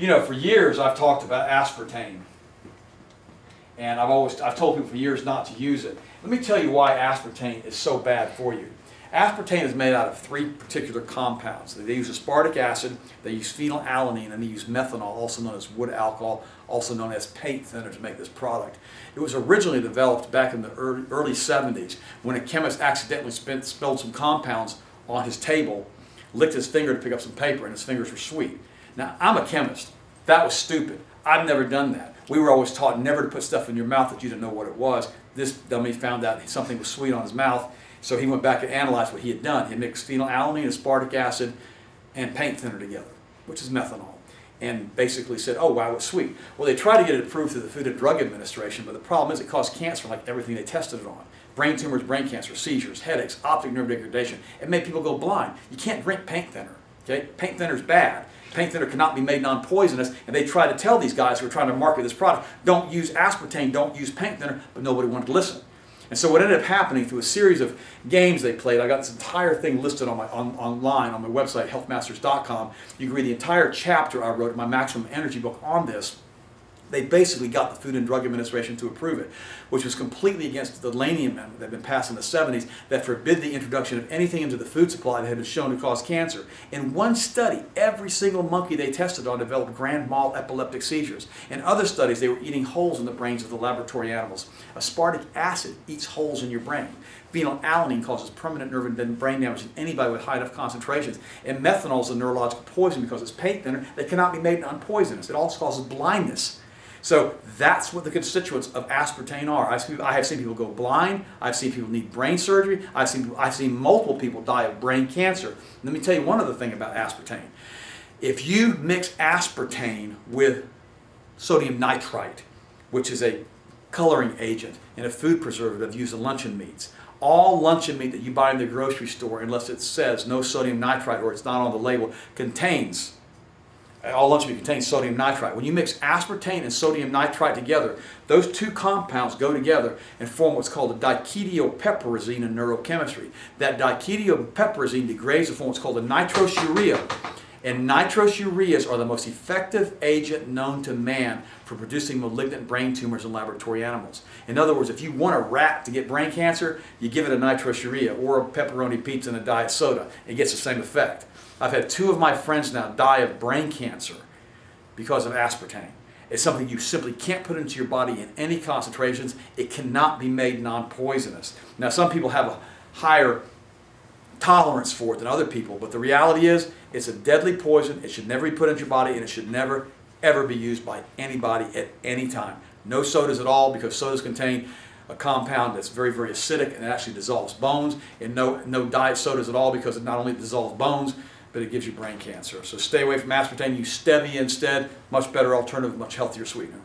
You know, for years I've talked about aspartame. And I've always, I've told people for years not to use it. Let me tell you why aspartame is so bad for you. Aspartame is made out of three particular compounds. They use aspartic acid, they use phenylalanine, and they use methanol, also known as wood alcohol, also known as paint thinner to make this product. It was originally developed back in the early, early 70s when a chemist accidentally spilled some compounds on his table, licked his finger to pick up some paper, and his fingers were sweet. Now, I'm a chemist. That was stupid. I've never done that. We were always taught never to put stuff in your mouth that you didn't know what it was. This dummy found out something was sweet on his mouth so he went back and analyzed what he had done. He mixed phenylalanine, aspartic acid, and paint thinner together, which is methanol, and basically said, oh, wow, it's sweet. Well, they tried to get it approved through the Food and Drug Administration, but the problem is it caused cancer like everything they tested it on. Brain tumors, brain cancer, seizures, headaches, optic nerve degradation. It made people go blind. You can't drink paint thinner. Okay? Paint thinner is bad. Paint thinner cannot be made non-poisonous, and they try to tell these guys who are trying to market this product, don't use aspartame, don't use paint thinner, but nobody wanted to listen. And so what ended up happening through a series of games they played, I got this entire thing listed on my on, online on my website, healthmasters.com. You can read the entire chapter I wrote in my Maximum Energy book on this they basically got the Food and Drug Administration to approve it, which was completely against the Delaney Amendment that had been passed in the 70s that forbid the introduction of anything into the food supply that had been shown to cause cancer. In one study, every single monkey they tested on developed grand mal epileptic seizures. In other studies, they were eating holes in the brains of the laboratory animals. Aspartic acid eats holes in your brain. Phenylalanine causes permanent nerve and brain damage in anybody with high enough concentrations. And methanol is a neurological poison because it's paint thinner that cannot be made non-poisonous. It also causes blindness. So that's what the constituents of aspartame are. I've seen, I have seen people go blind. I've seen people need brain surgery. I've seen, I've seen multiple people die of brain cancer. Let me tell you one other thing about aspartame. If you mix aspartame with sodium nitrite, which is a coloring agent and a food preservative used in luncheon meats, all luncheon meat that you buy in the grocery store, unless it says no sodium nitrite or it's not on the label, contains all luncheon meat contains sodium nitrite. When you mix aspartame and sodium nitrite together, those two compounds go together and form what's called a diketopiperazine in neurochemistry. That diketopiperazine degrades to form what's called a nitrosourea. And nitrosoureas are the most effective agent known to man for producing malignant brain tumors in laboratory animals. In other words, if you want a rat to get brain cancer, you give it a nitrosourea or a pepperoni pizza and a diet soda. It gets the same effect. I've had two of my friends now die of brain cancer because of aspartame. It's something you simply can't put into your body in any concentrations. It cannot be made non-poisonous. Now, some people have a higher tolerance for it than other people, but the reality is it's a deadly poison. It should never be put into your body, and it should never, ever be used by anybody at any time. No sodas at all, because sodas contain a compound that's very, very acidic and it actually dissolves bones, and no, no diet sodas at all because it not only dissolves bones, but it gives you brain cancer. So stay away from aspartame. Use stevia instead. Much better alternative, much healthier sweetener.